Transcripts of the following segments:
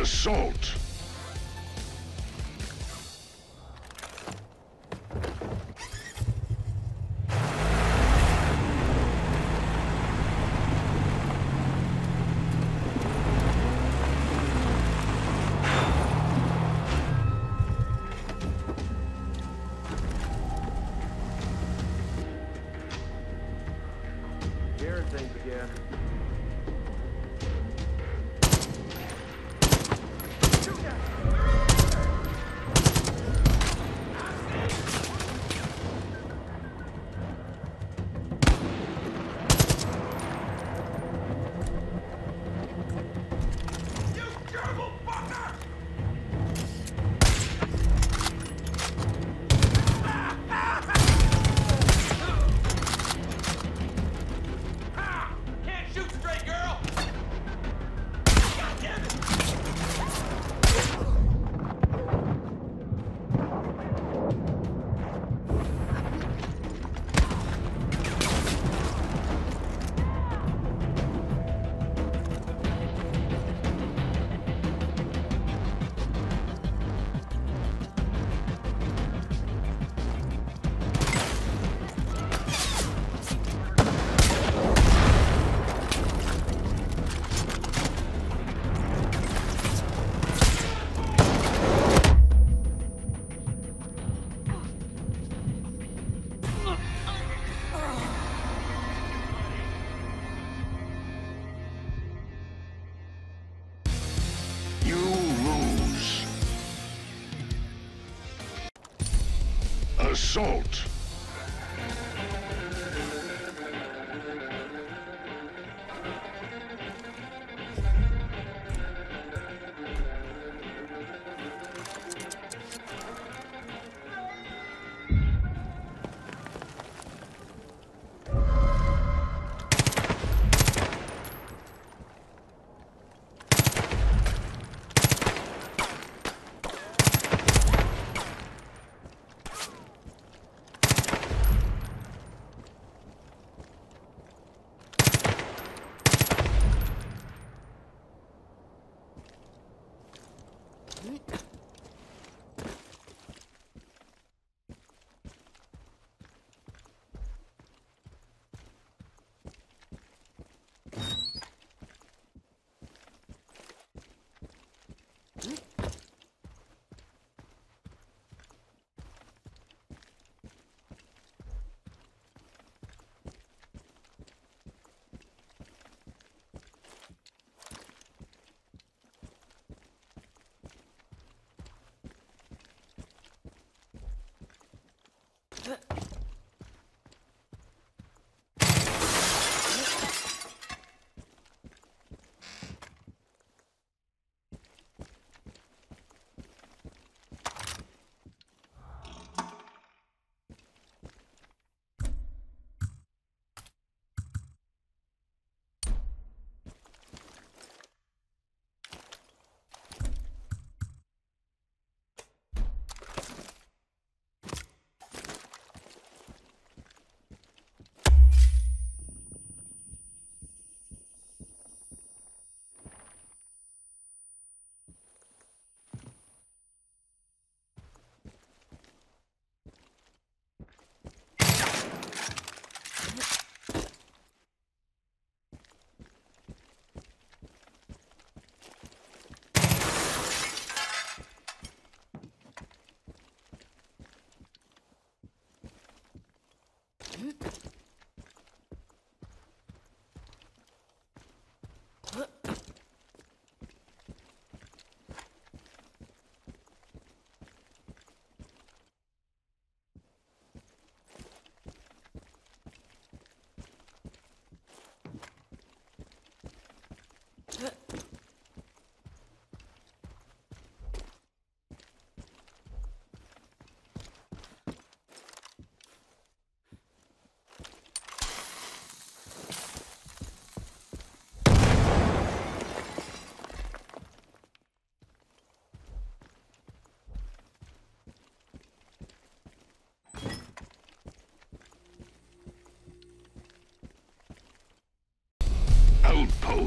Assault. Assault.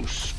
Deus.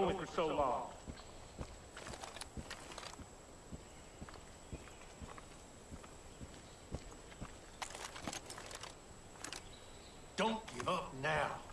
Only for so long. Don't give up now.